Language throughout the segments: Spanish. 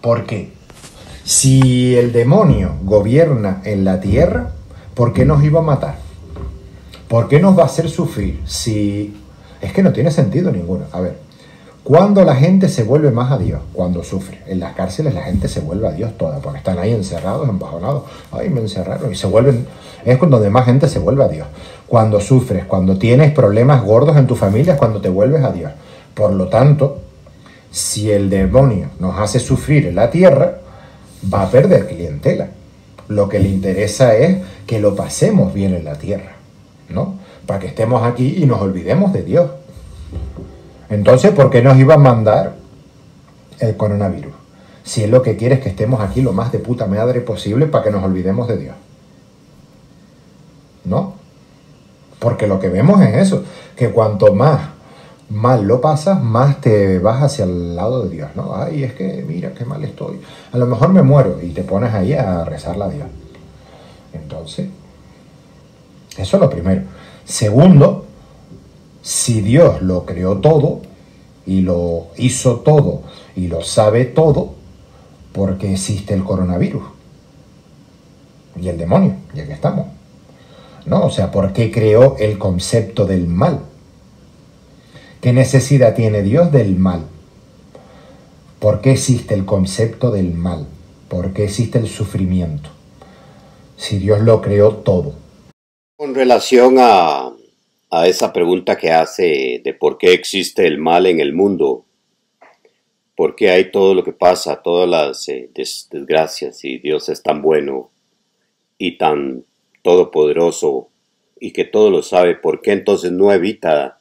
¿Por qué? Si el demonio gobierna en la tierra, ¿por qué nos iba a matar? ¿Por qué nos va a hacer sufrir? Si es que no tiene sentido ninguno. A ver, cuando la gente se vuelve más a Dios, cuando sufre. En las cárceles la gente se vuelve a Dios toda, porque están ahí encerrados, embajonados. Ay, me encerraron. Y se vuelven. Es donde más gente se vuelve a Dios. Cuando sufres, cuando tienes problemas gordos en tu familia, es cuando te vuelves a Dios. Por lo tanto, si el demonio nos hace sufrir en la tierra, va a perder clientela. Lo que le interesa es que lo pasemos bien en la tierra, ¿no? Para que estemos aquí y nos olvidemos de Dios. Entonces, ¿por qué nos iba a mandar el coronavirus? Si es lo que quiere es que estemos aquí lo más de puta madre posible para que nos olvidemos de Dios. ¿No? Porque lo que vemos es eso, que cuanto más mal lo pasas, más te vas hacia el lado de Dios, ¿no? Ay, es que mira qué mal estoy. A lo mejor me muero y te pones ahí a rezarle a Dios. Entonces, eso es lo primero. Segundo, si Dios lo creó todo y lo hizo todo y lo sabe todo, ¿por qué existe el coronavirus? Y el demonio, ya que estamos. ¿No? O sea, ¿por qué creó el concepto del mal? ¿Qué necesidad tiene Dios del mal? ¿Por qué existe el concepto del mal? ¿Por qué existe el sufrimiento? Si Dios lo creó todo. Con relación a a esa pregunta que hace de por qué existe el mal en el mundo, por qué hay todo lo que pasa, todas las eh, desgracias y Dios es tan bueno y tan todopoderoso y que todo lo sabe, ¿por qué entonces no evita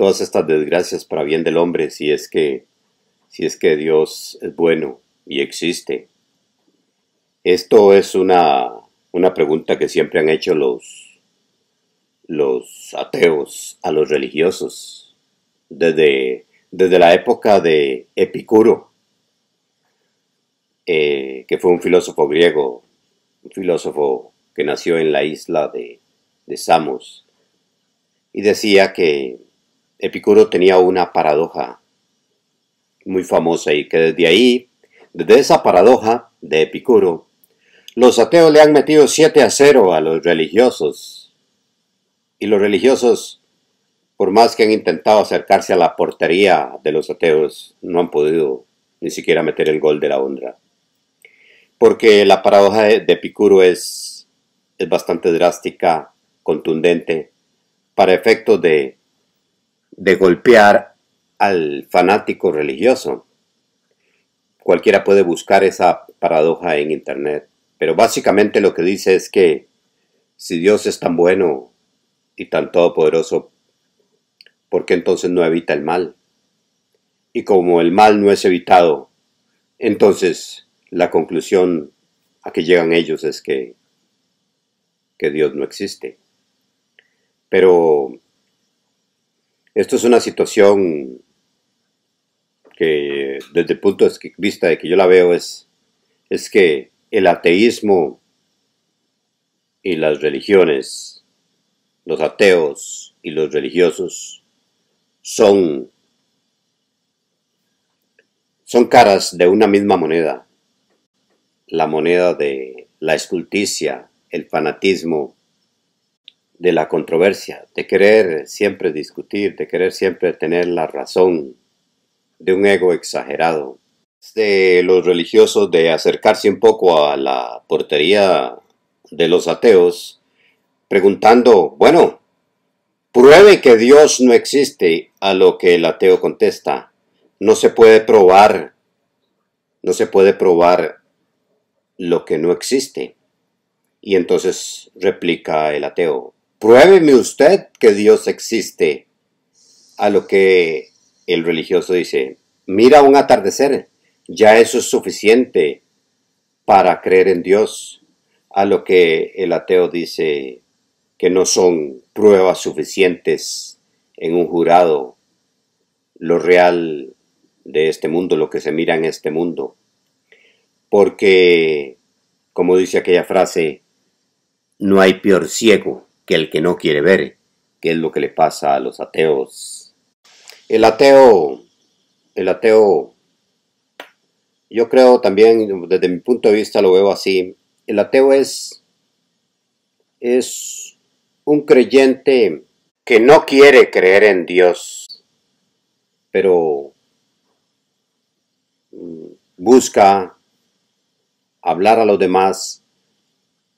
todas estas desgracias para bien del hombre si es que si es que Dios es bueno y existe? Esto es una, una pregunta que siempre han hecho los los ateos a los religiosos desde, desde la época de Epicuro, eh, que fue un filósofo griego, un filósofo que nació en la isla de, de Samos, y decía que Epicuro tenía una paradoja muy famosa y que desde ahí, desde esa paradoja de Epicuro, los ateos le han metido 7 a 0 a los religiosos y los religiosos, por más que han intentado acercarse a la portería de los ateos, no han podido ni siquiera meter el gol de la honra. Porque la paradoja de Epicuro es, es bastante drástica, contundente, para efectos de, de golpear al fanático religioso. Cualquiera puede buscar esa paradoja en internet, pero básicamente lo que dice es que si Dios es tan bueno y tan todopoderoso, ¿por qué entonces no evita el mal? Y como el mal no es evitado, entonces la conclusión a que llegan ellos es que, que Dios no existe. Pero esto es una situación que desde el punto de vista de que yo la veo es, es que el ateísmo y las religiones los ateos y los religiosos son, son caras de una misma moneda, la moneda de la esculticia, el fanatismo, de la controversia, de querer siempre discutir, de querer siempre tener la razón, de un ego exagerado, de los religiosos de acercarse un poco a la portería de los ateos preguntando, bueno, pruebe que Dios no existe, a lo que el ateo contesta, no se puede probar, no se puede probar lo que no existe. Y entonces replica el ateo, pruébeme usted que Dios existe, a lo que el religioso dice, mira un atardecer, ya eso es suficiente para creer en Dios, a lo que el ateo dice, que no son pruebas suficientes en un jurado lo real de este mundo, lo que se mira en este mundo. Porque, como dice aquella frase, no hay peor ciego que el que no quiere ver, que es lo que le pasa a los ateos. El ateo, el ateo, yo creo también, desde mi punto de vista lo veo así, el ateo es, es un creyente que no quiere creer en Dios, pero mm, busca hablar a los demás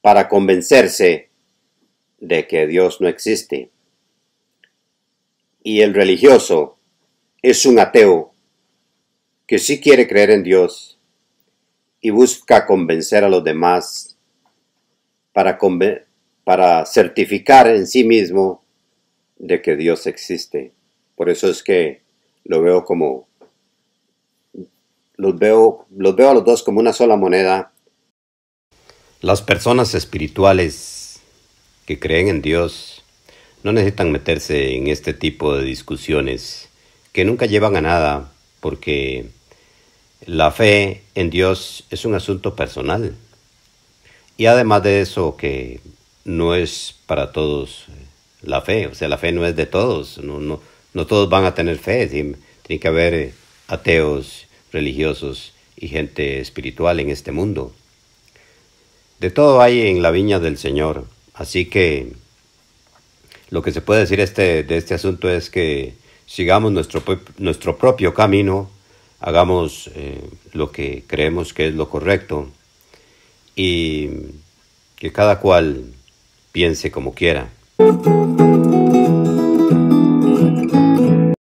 para convencerse de que Dios no existe. Y el religioso es un ateo que sí quiere creer en Dios y busca convencer a los demás para, para certificar en sí mismo de que Dios existe. Por eso es que lo veo como los veo, los veo a los dos como una sola moneda. Las personas espirituales que creen en Dios no necesitan meterse en este tipo de discusiones que nunca llevan a nada porque la fe en Dios es un asunto personal. Y además de eso que no es para todos la fe, o sea, la fe no es de todos, no, no, no todos van a tener fe, tiene que haber eh, ateos religiosos y gente espiritual en este mundo. De todo hay en la viña del Señor, así que lo que se puede decir este, de este asunto es que sigamos nuestro, nuestro propio camino, hagamos eh, lo que creemos que es lo correcto y que cada cual piense como quiera.